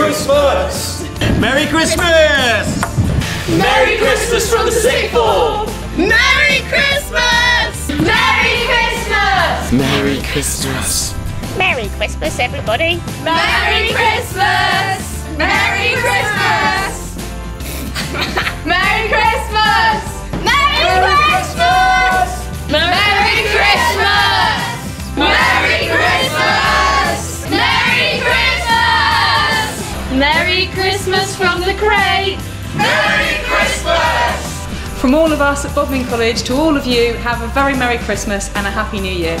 Christmas! Merry Christmas! Merry Christmas from the sixth form! Merry Christmas! Merry Christmas! Merry Christmas. Merry Christmas, everybody. Merry Christmas! Merry Christmas from the crate! Merry Christmas! From all of us at Bodmin College to all of you, have a very Merry Christmas and a Happy New Year.